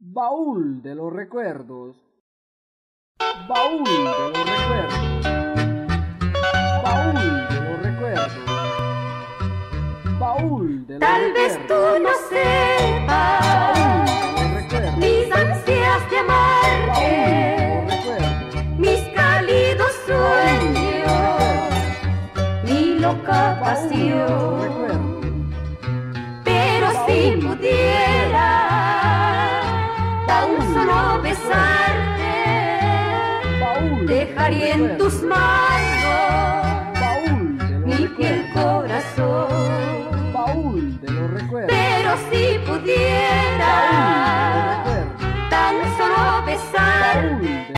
Baúl de los recuerdos. Baúl de los recuerdos. Baúl de los recuerdos. Baúl de los Tal vez tú no sepas mis ansias de amarte, mis cálidos sueños, mi loca pasión. Pero si pudiera besarte, dejaría en tus manos mi fiel corazón. Pero si pudiera tan solo besarte.